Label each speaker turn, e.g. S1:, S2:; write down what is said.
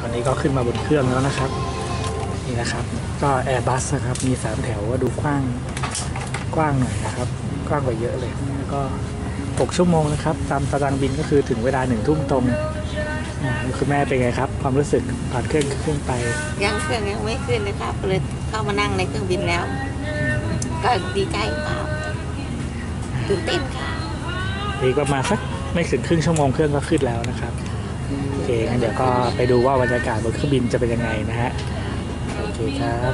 S1: ตอนนี้ก็ขึ้นมาบนเครื่องแล้วนะครับ นี่นะครับ ก็แอร์บัสนะครับ มีสามแถวว่าดูกว้างกว้างหน่อยนะครับ กว้างกว่าเยอะเลยแล้วก็หกชั่วโมงนะครับ ตามตารางบินก็คือถึงเวลาหนึ่งทุ่มตรงอ่าคุณแม่เป็นไงครับ ความรู้สึกก่อนเครื่องขึ้นไป
S2: ยังเครื่องยังไม่ขึ้นนะครับเลยเข้ามานั่งในเครื่องบินแล้ว ก็ดีใจครับตื่นเต้นค่ะ
S1: อีกประมาณสักไม่ถึงครึ่งชั่วโมงเครื่องก็ขึ้นแล้วนะครับ โอเคงั้นเดี๋ยวก็ไปดูว่าบรรยากาศบนเครื่องบินจะเป็นยังไงนะฮะโอเคครับ